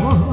more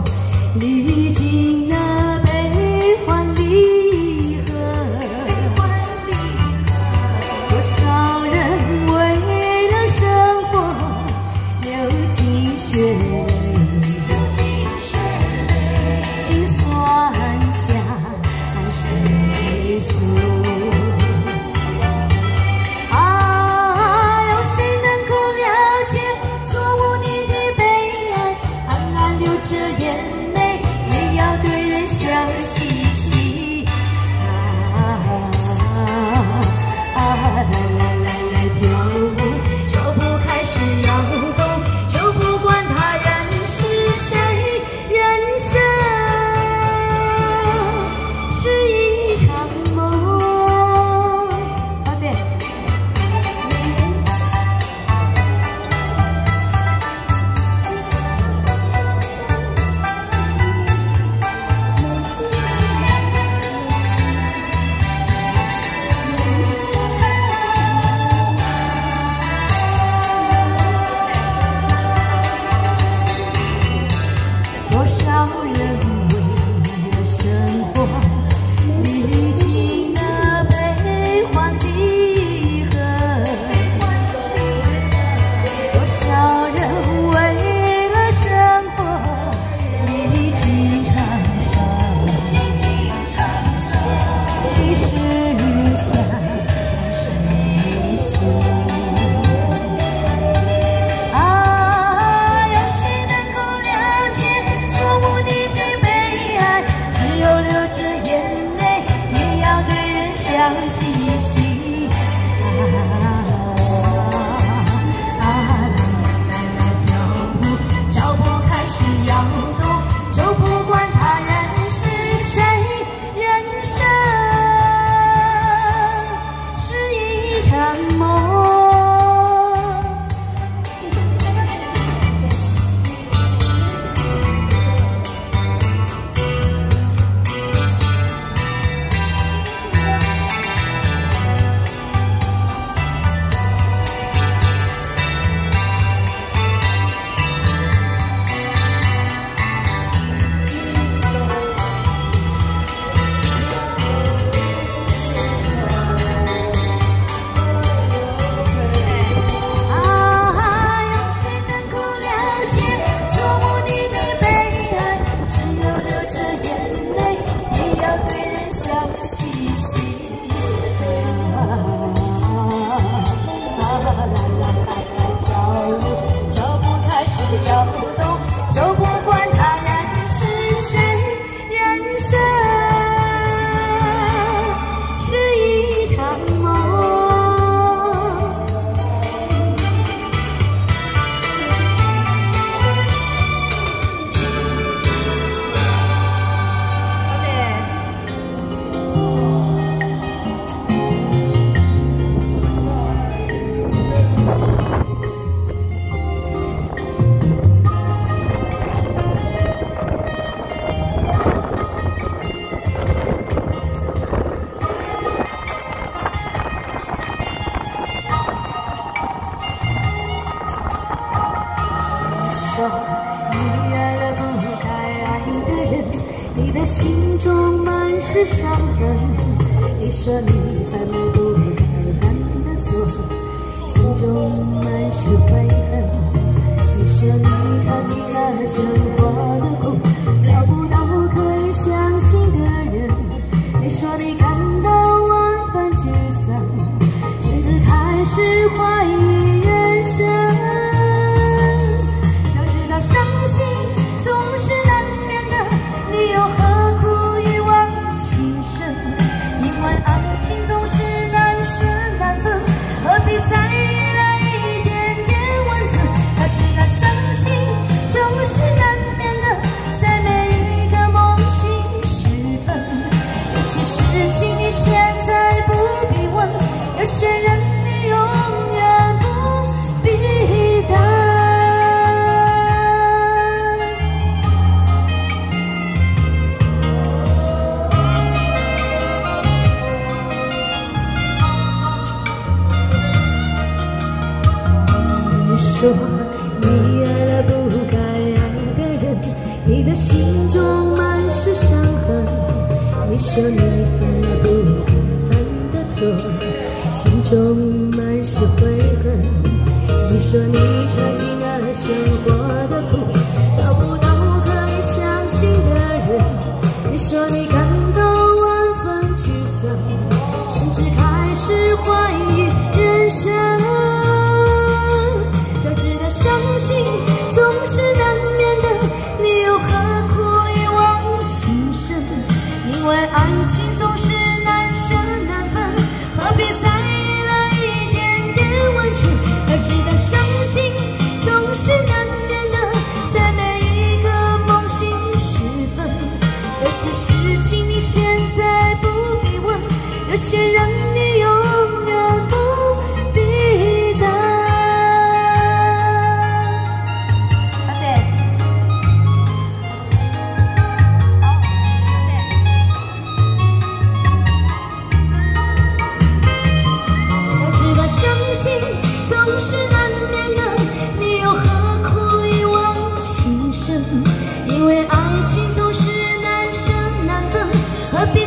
心中满是伤痕你说你你说你犯了不该犯的错心中满是悔恨。你说你尝尽了生活的那些让你永远不必等。大姐，好，大姐。要知道伤心总是难免的，你又何苦一往情深？因为爱情总是难舍难分，何必？